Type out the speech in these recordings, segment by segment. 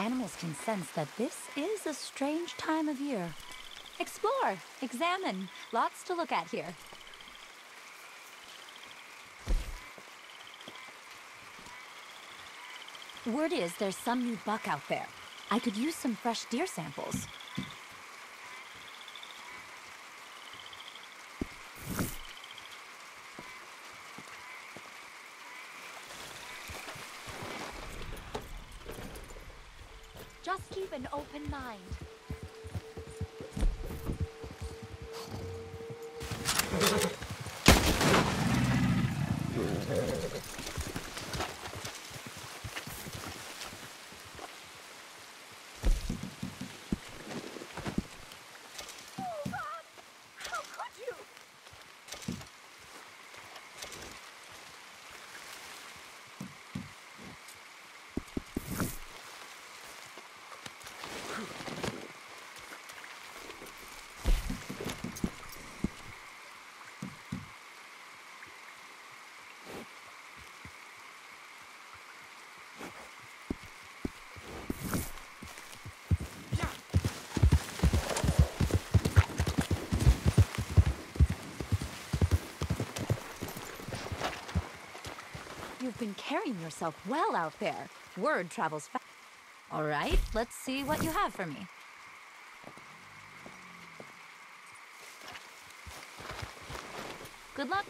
animals can sense that this is a strange time of year. Explore, examine, lots to look at here. Word is there's some new buck out there. I could use some fresh deer samples. Just keep an open mind. How been carrying yourself well out there. Word travels fast. All right, let's see what you have for me. Good luck.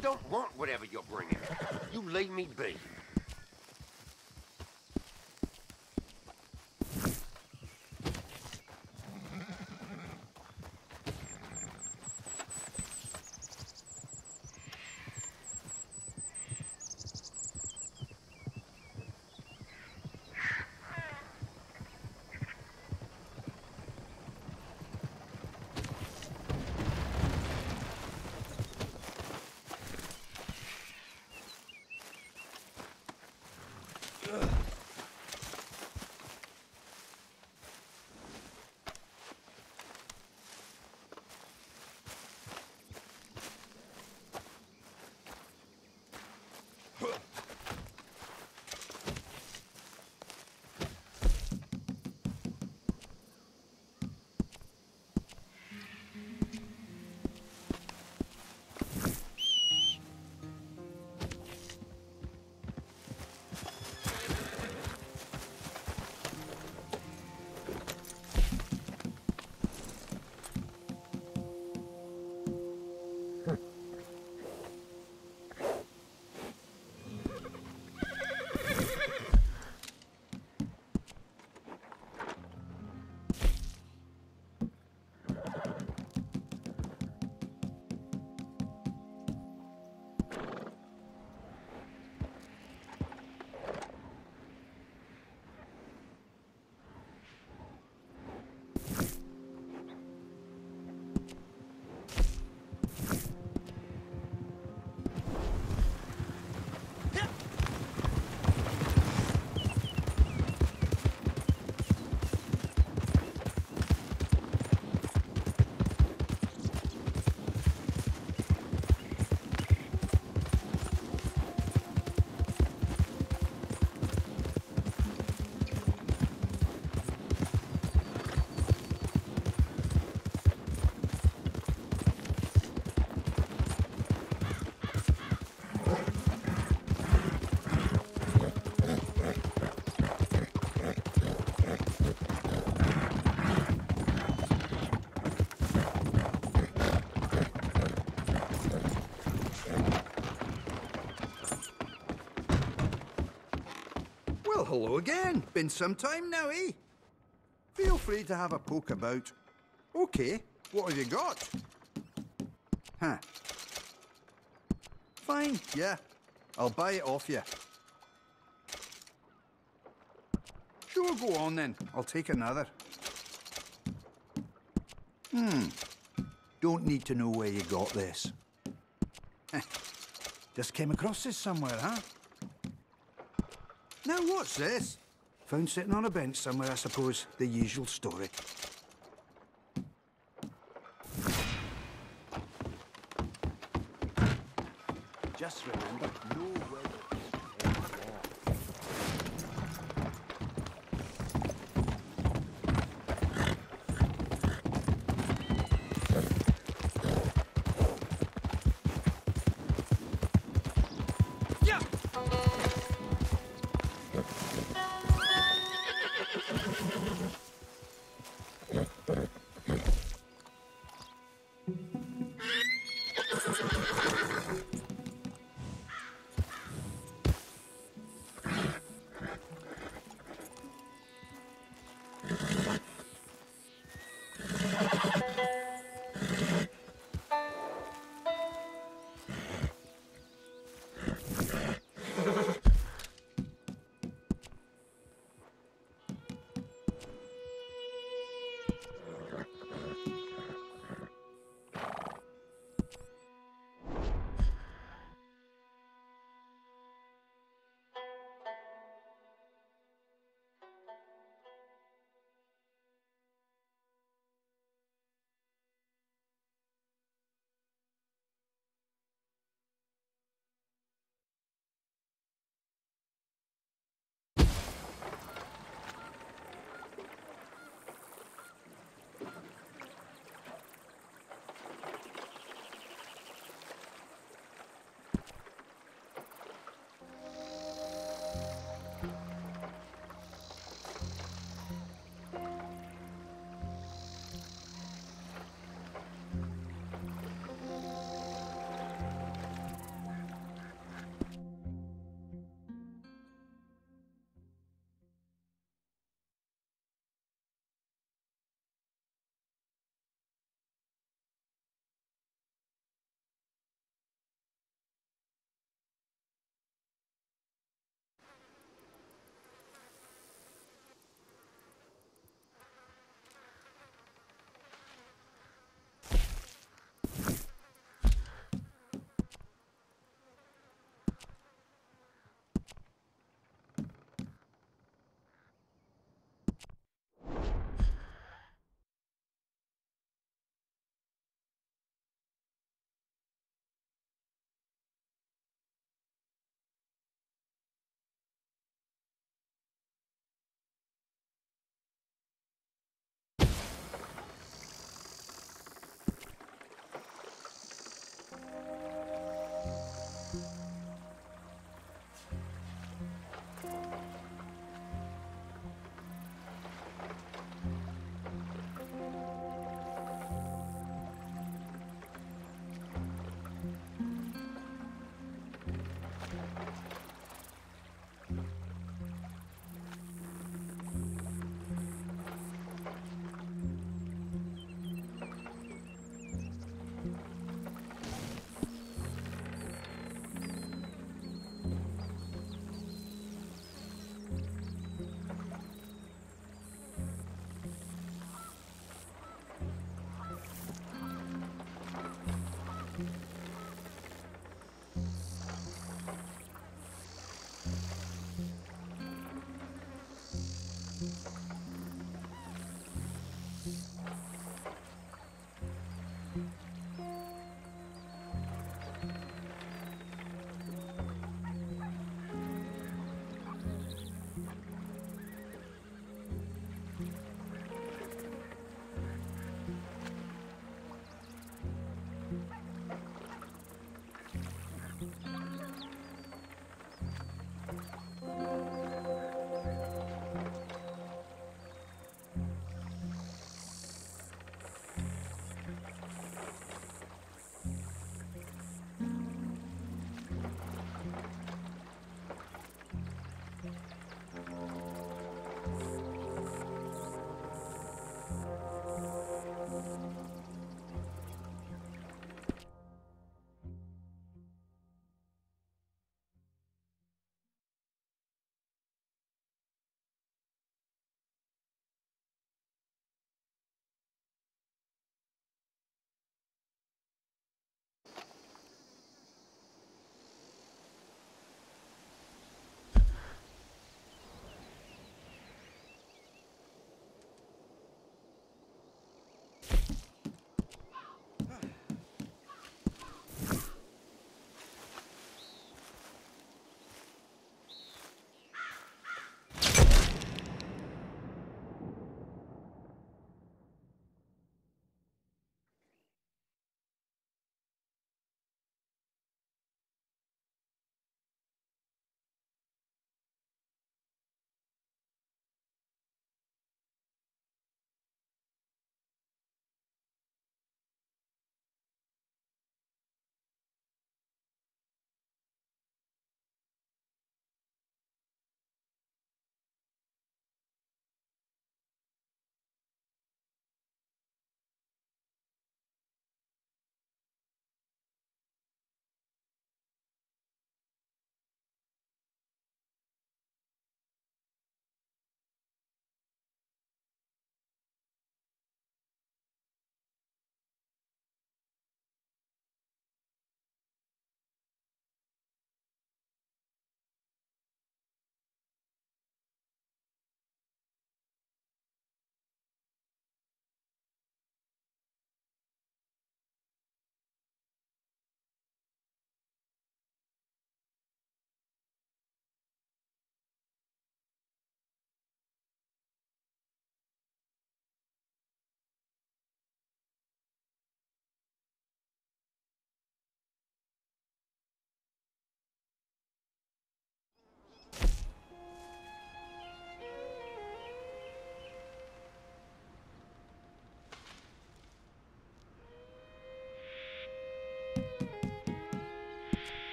Don't want whatever you're bringing. You leave me be. Again. Been some time now, eh? Feel free to have a poke about. Okay, what have you got? Huh. Fine, yeah. I'll buy it off you. Sure, go on then. I'll take another. Hmm. Don't need to know where you got this. Just came across this somewhere, huh? Now, what's this? Found sitting on a bench somewhere, I suppose. The usual story.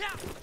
Yeah.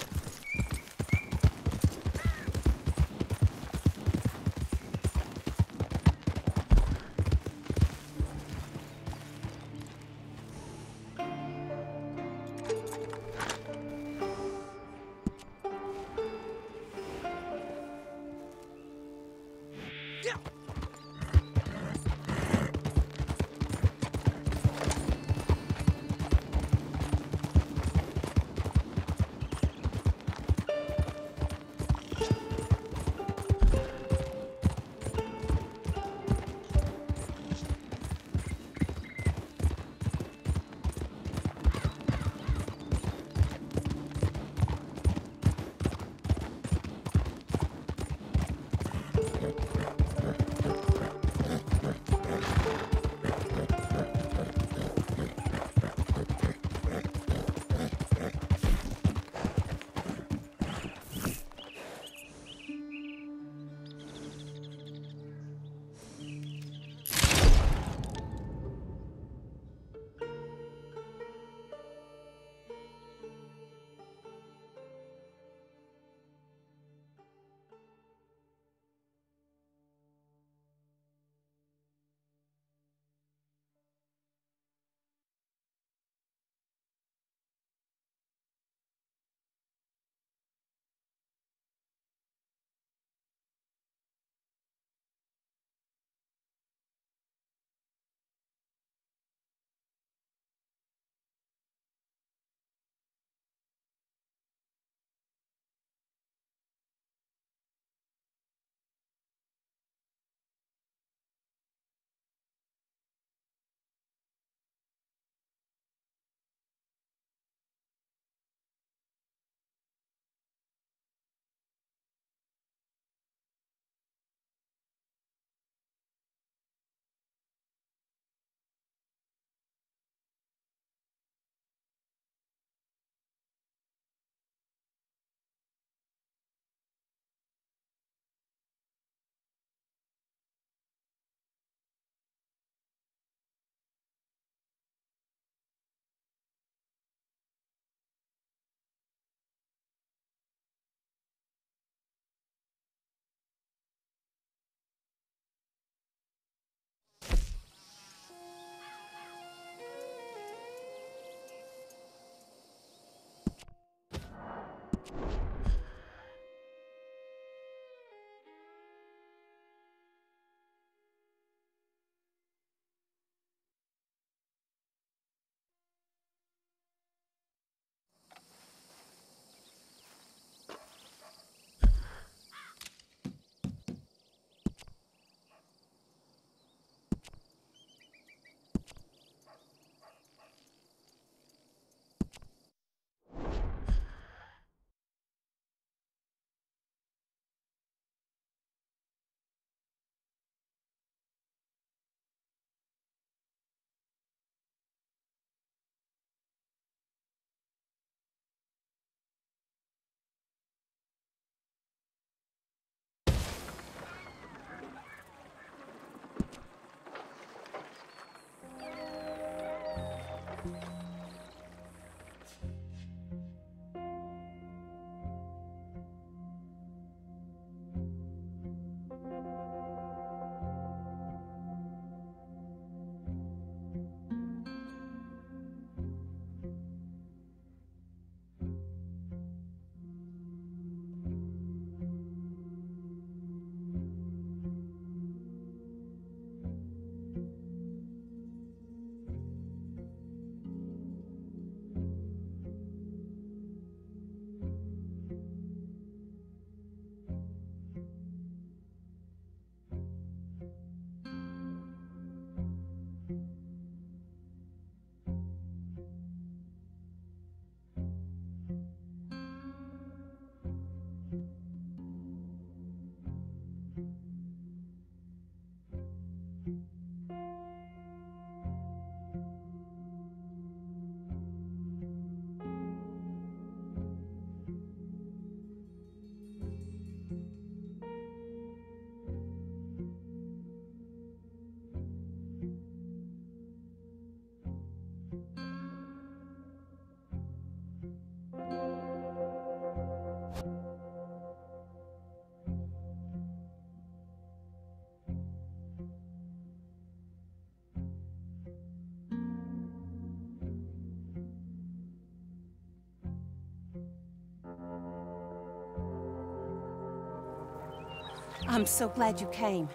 I'm so glad you came.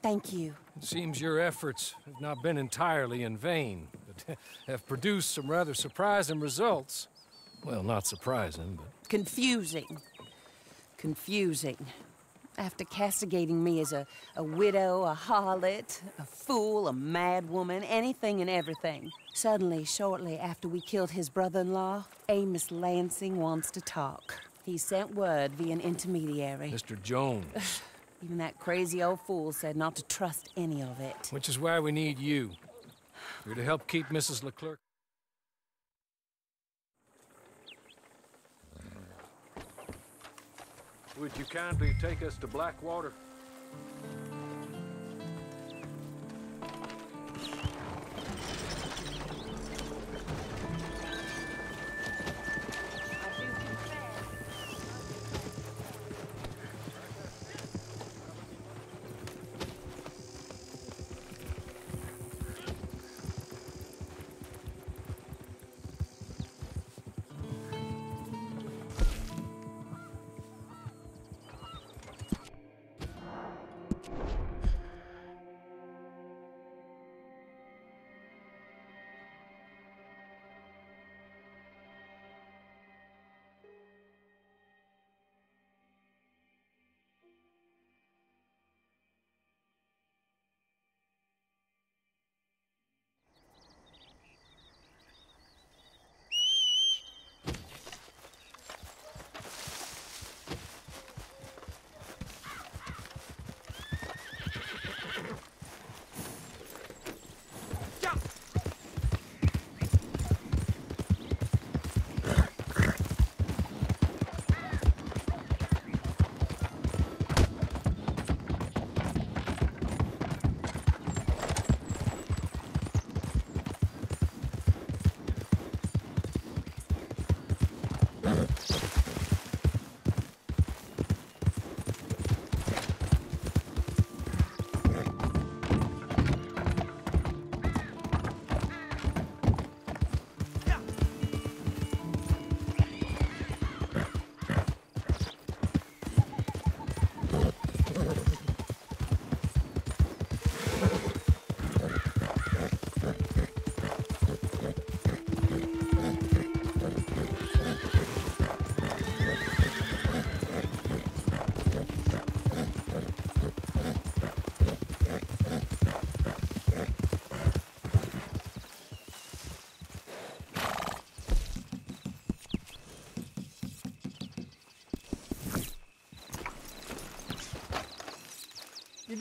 Thank you. It seems your efforts have not been entirely in vain, but have produced some rather surprising results. Well, not surprising, but... Confusing. Confusing. After castigating me as a, a widow, a harlot, a fool, a madwoman, anything and everything. Suddenly, shortly after we killed his brother-in-law, Amos Lansing wants to talk. He sent word via an intermediary. Mr. Jones. Even that crazy old fool said not to trust any of it. Which is why we need you. You're to help keep Mrs. LeClerk. Would you kindly take us to Blackwater?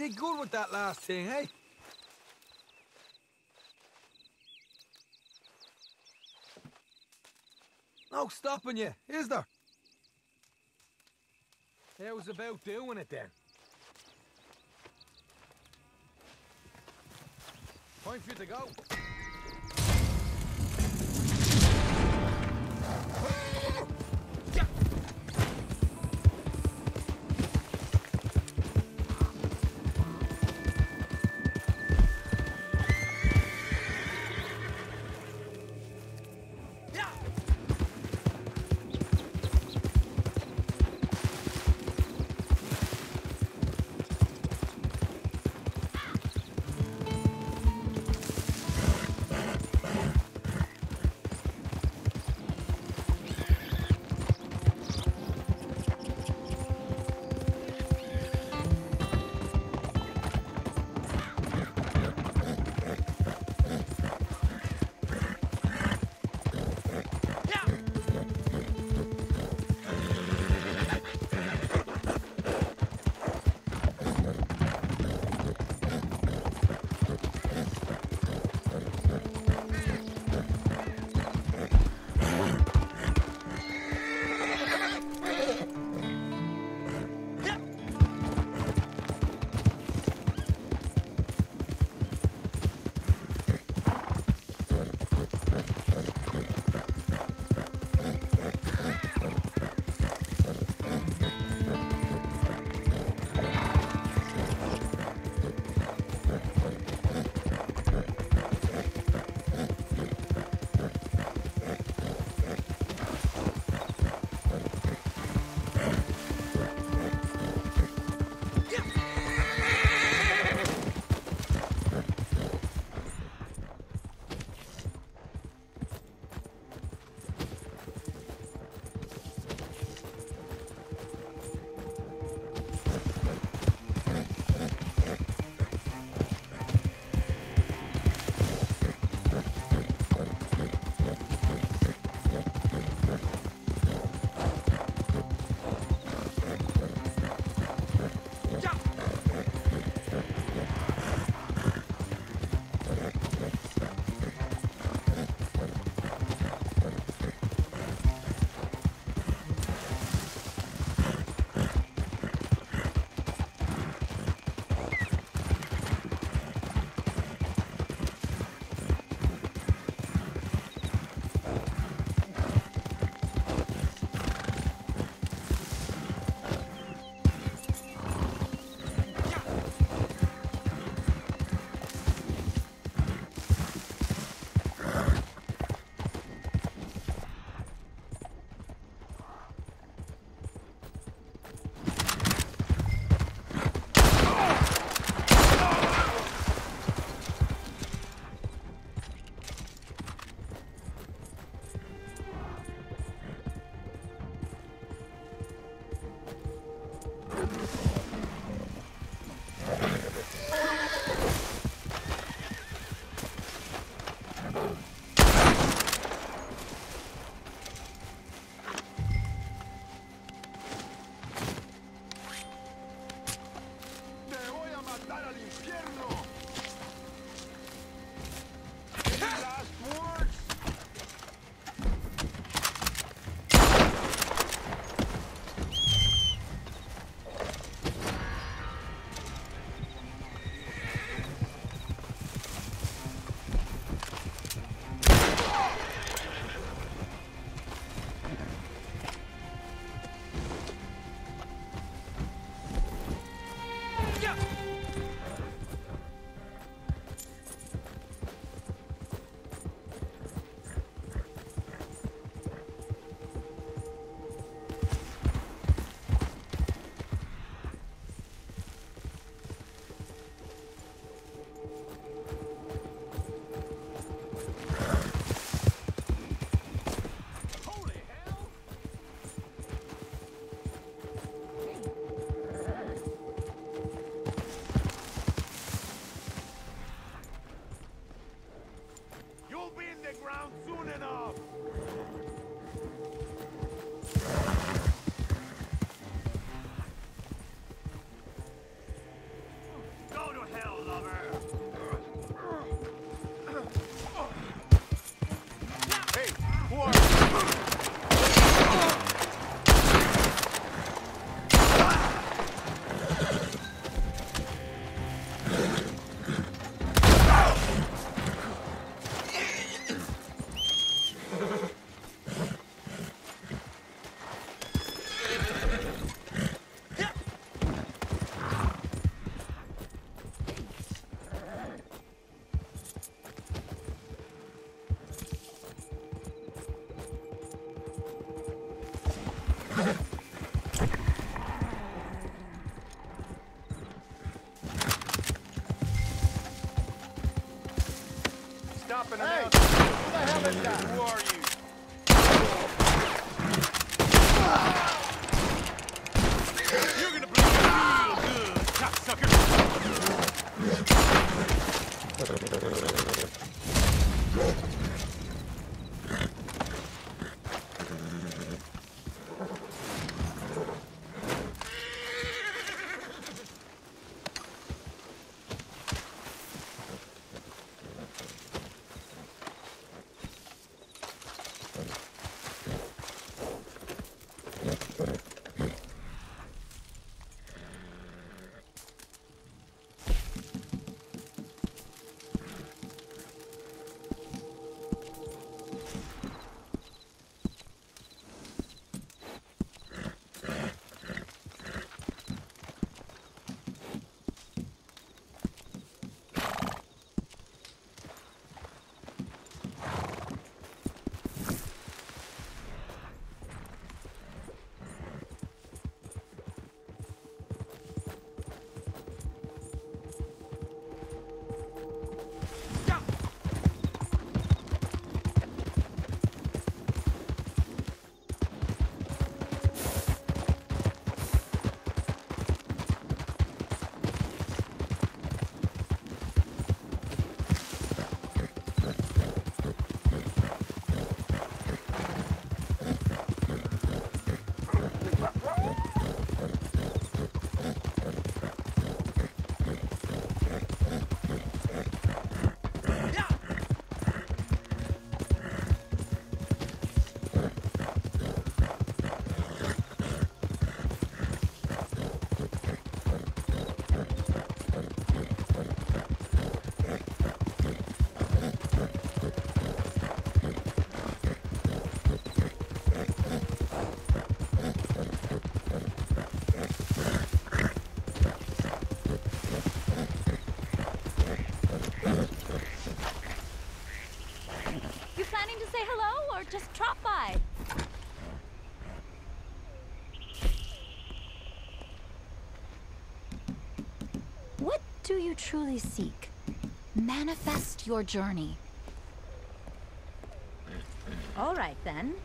Did good with that last thing, eh? No stopping you, is there? How's about doing it then? Time for you to go. Stopping hey, out. Who the hell is that? Who are you? Truly seek? Manifest your journey. All right then.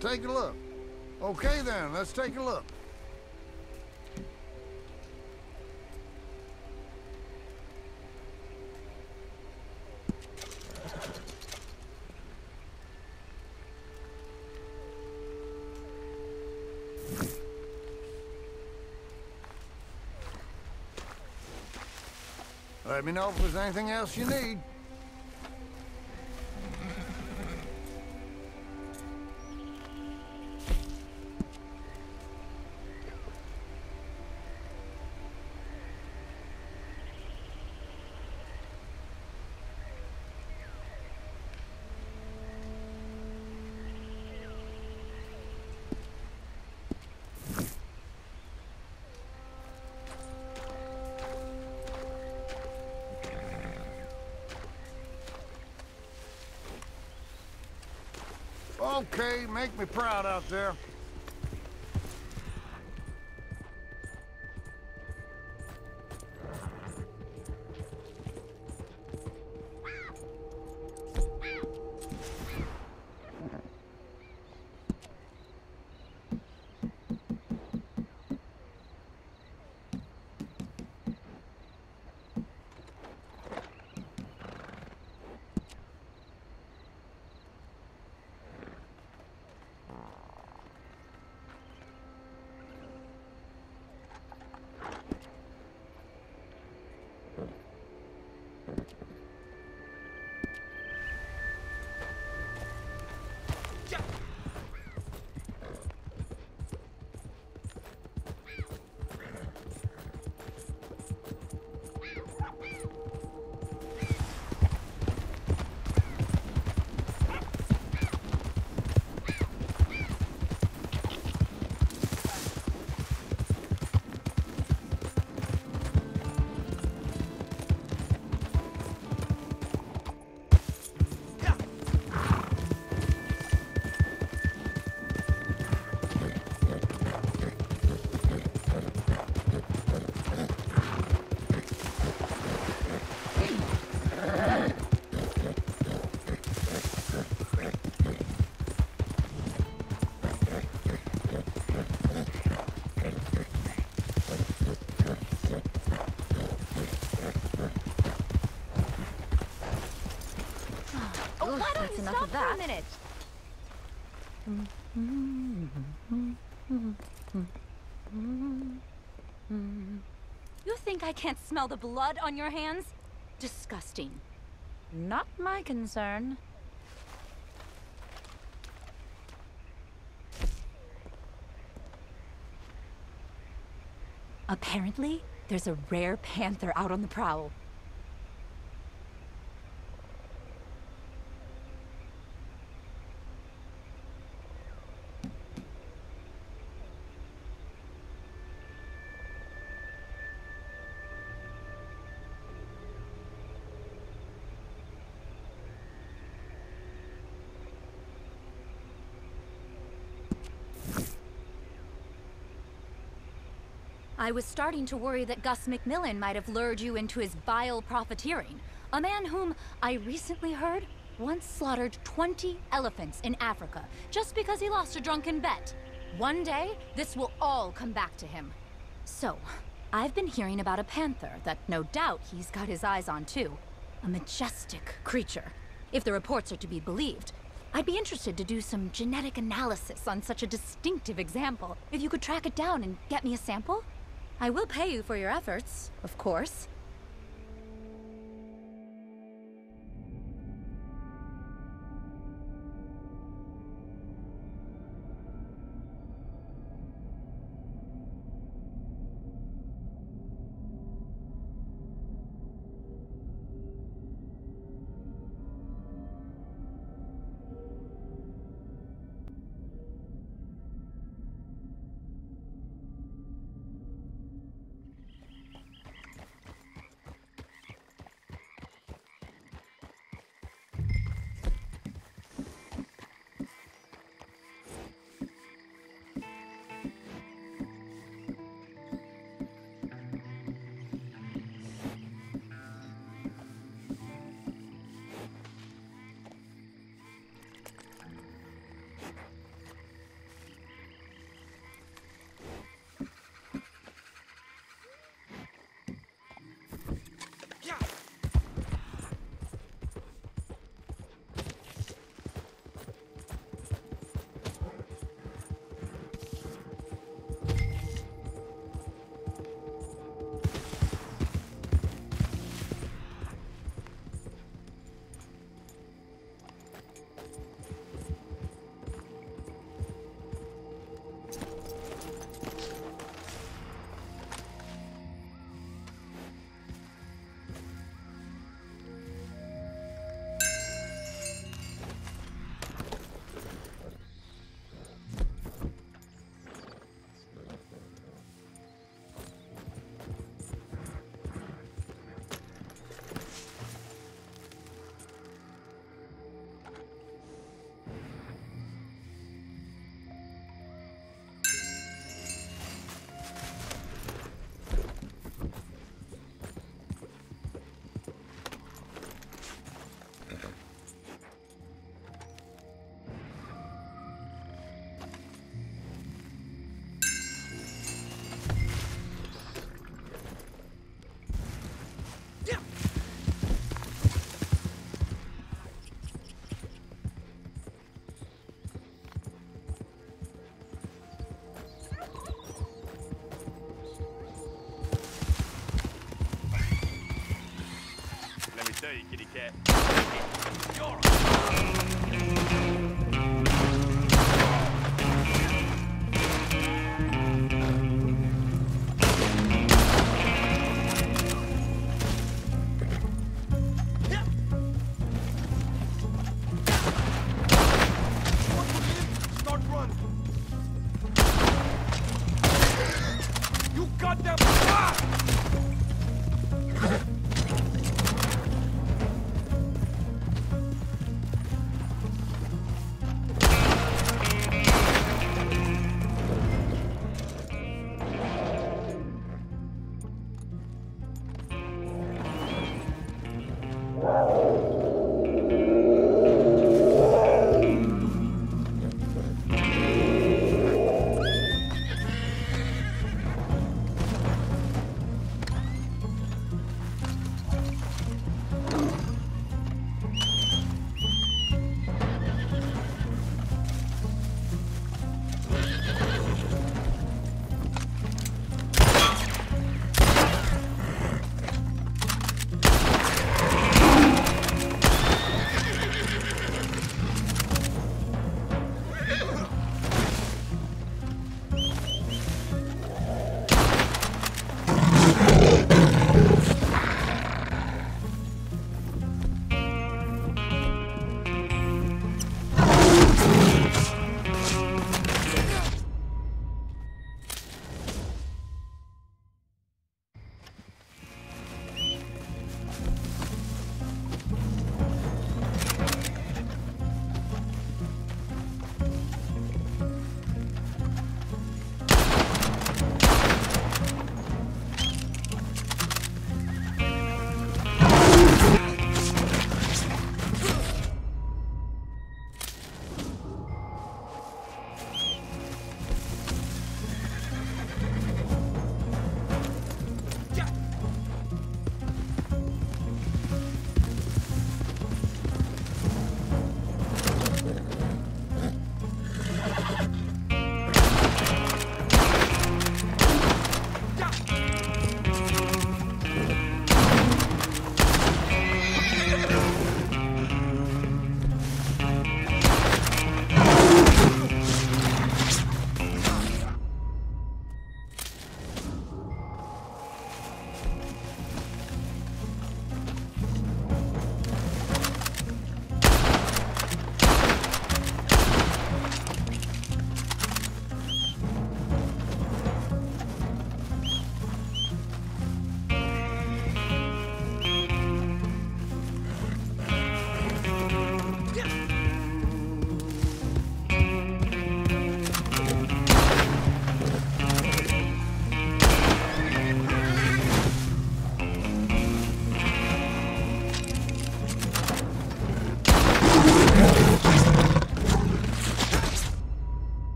Take a look. Okay then, let's take a look. Let me know if there's anything else you need. Okay, make me proud out there. You enough stop of for that. a minute? You think I can't smell the blood on your hands? Disgusting. Not my concern. Apparently, there's a rare panther out on the prowl. I was starting to worry that Gus Macmillan might have lured you into his vile profiteering. A man whom I recently heard once slaughtered 20 elephants in Africa just because he lost a drunken bet. One day, this will all come back to him. So, I've been hearing about a panther that no doubt he's got his eyes on too. A majestic creature. If the reports are to be believed, I'd be interested to do some genetic analysis on such a distinctive example. If you could track it down and get me a sample? I will pay you for your efforts, of course.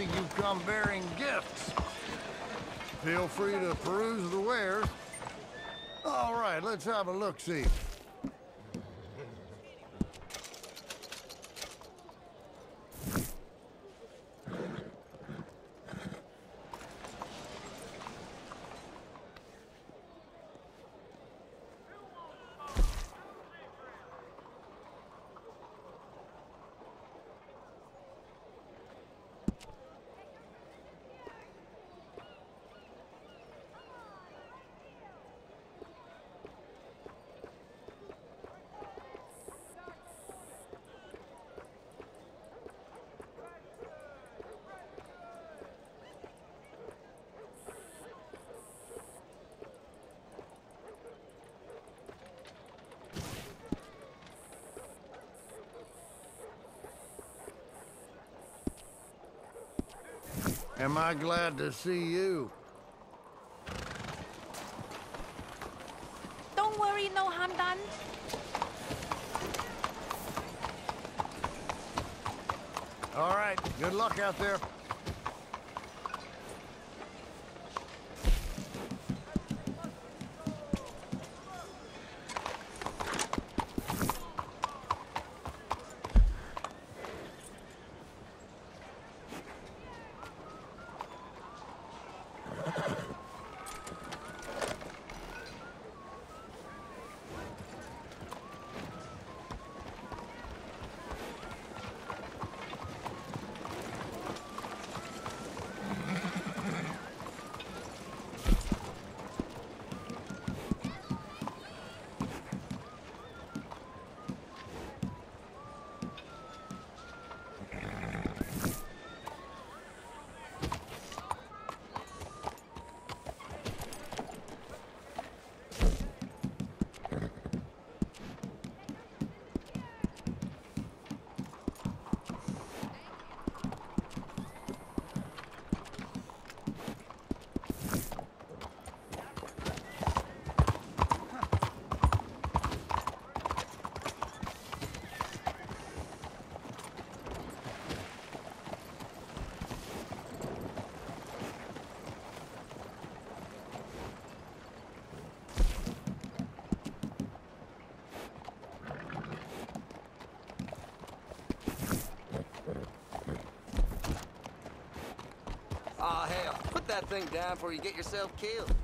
See you come bearing gifts. Feel free to peruse the wares. All right, let's have a look-see. Am I glad to see you? Don't worry, no harm done. All right, good luck out there. Aw, hell, put that thing down before you get yourself killed.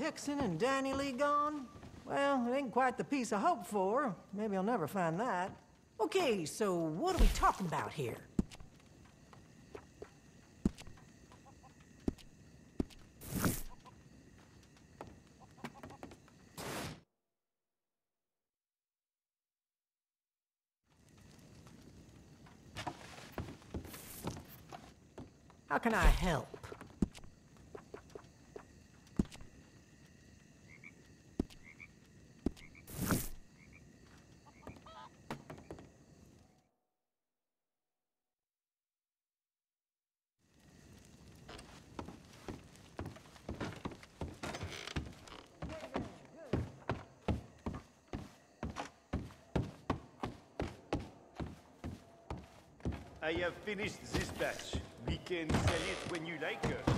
Hickson and Danny Lee gone? Well, it ain't quite the piece I hoped for. Maybe I'll never find that. Okay, so what are we talking about here? How can I help? I have finished this batch. We can sell it when you like. uh.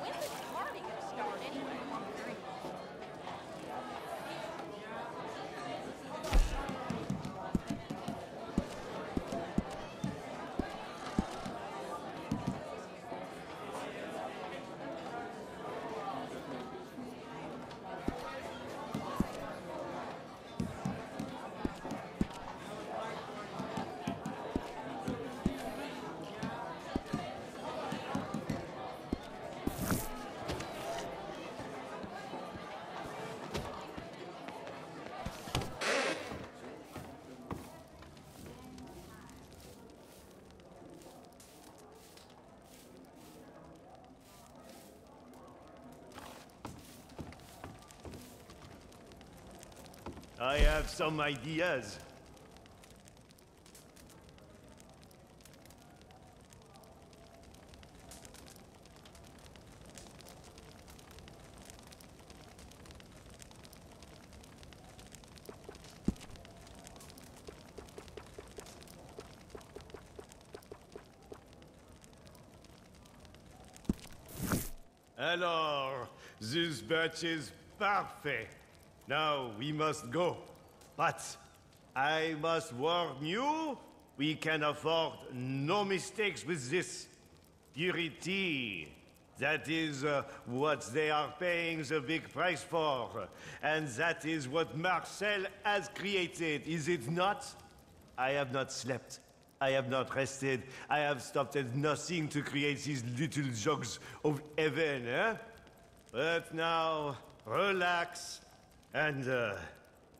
When did the party gonna start anyway? I have some ideas. Alors, this batch is parfait. Now we must go. But I must warn you, we can afford no mistakes with this. Purity. That is uh, what they are paying the big price for. And that is what Marcel has created, is it not? I have not slept. I have not rested. I have stopped at nothing to create these little jugs of heaven, eh? But now, relax and uh,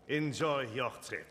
enjoy your trip.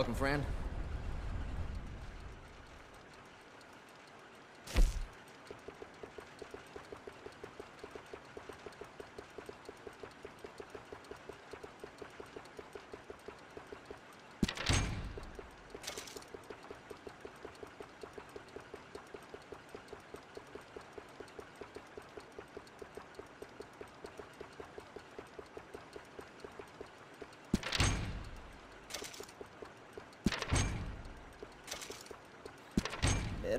Welcome, friend.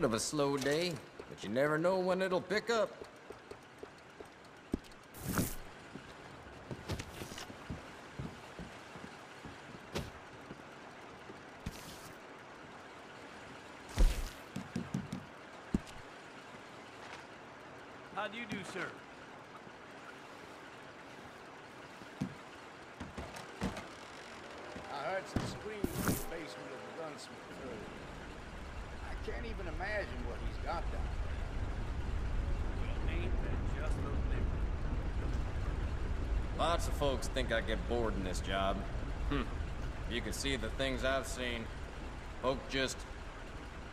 Bit of a slow day, but you never know when it'll pick up. How do you do, sir? I heard some screams in the basement of the gunsmith earlier. I can't even imagine what he's got down Well, ain't that just a lick? Lots of folks think I get bored in this job. Hmm. You can see the things I've seen. Folk just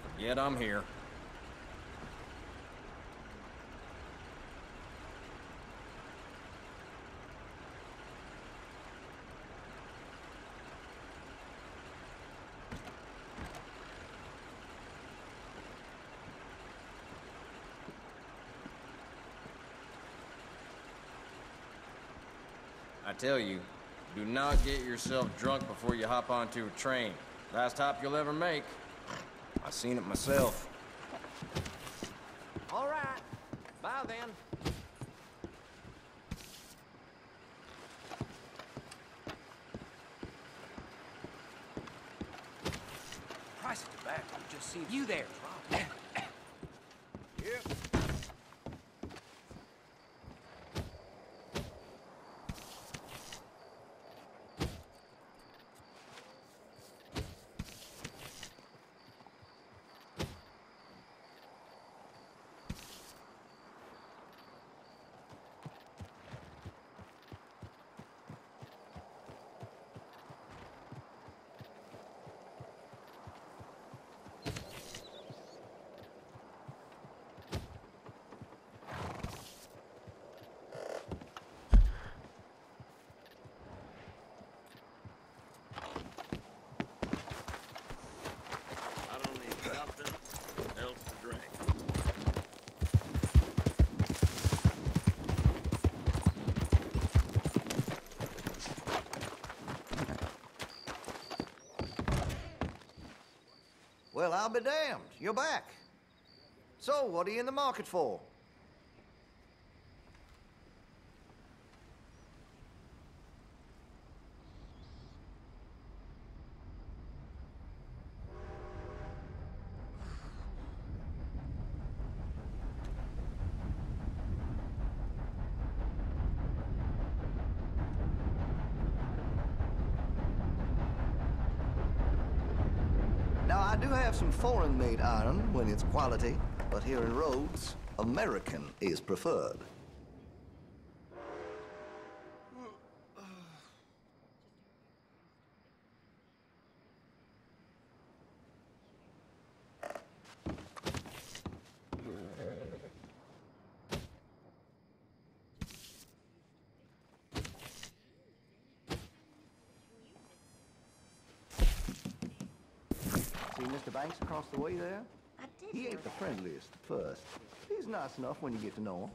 forget I'm here. Tell you, do not get yourself drunk before you hop onto a train. Last hop you'll ever make. I seen it myself. All right. Bye then. Price of tobacco just seems... You there. Yep. I don't need nothing else to drink. Well, I'll be damned. You're back. So, what are you in the market for? Now, I do have some foreign-made iron when it's quality, but here in Rhodes, American is preferred. Across the way there? I did He ain't the friendliest at first. He's nice enough when you get to know him.